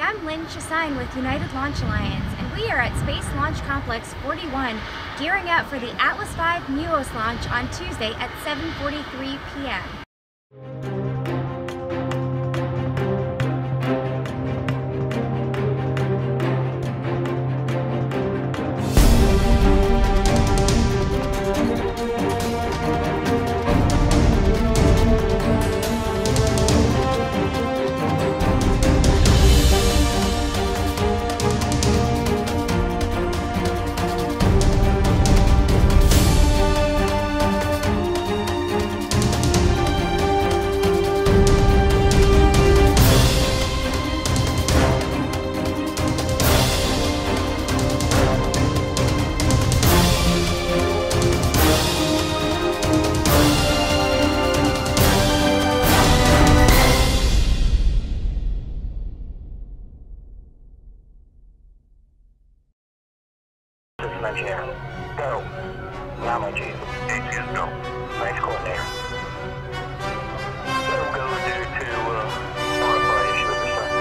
I'm Lynn Chassagne with United Launch Alliance, and we are at Space Launch Complex 41, gearing up for the Atlas V MUOS launch on Tuesday at 7.43 p.m. Go. My chief. ATS go. Nice coordinator. So go due to uh, RFI issue with this one.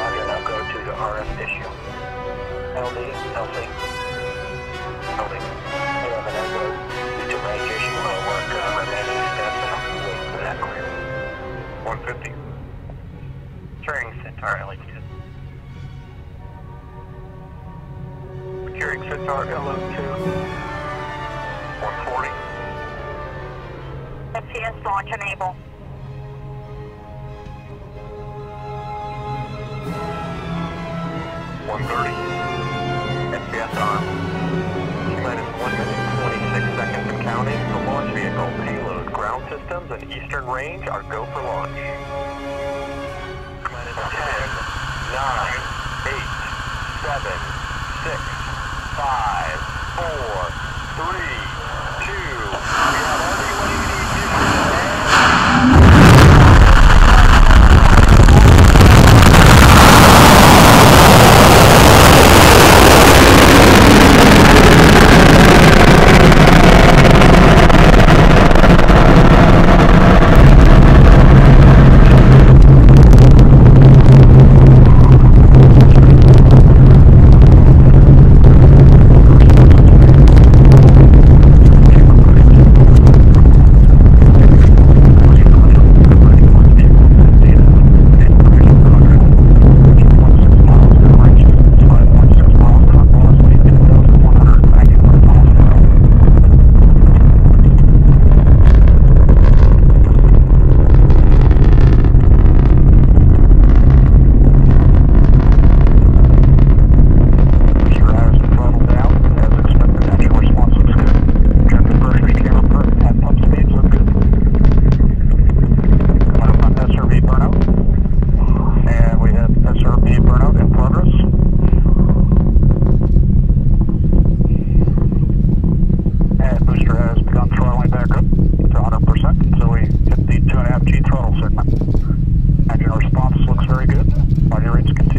Roger, now go to the RF issue. LD, LC. LD. We have an envelope. Due to range issue, will work uh, remaining steps and wait for that clear. 150. Turning Centaur LH2. Securing Centaur LO2. 140. FPS launch enable. One thirty. FPS on. Minus one minute, twenty-six seconds and counting. The launch vehicle, payload, ground systems, and eastern range are go for launch. four, three, Norwich.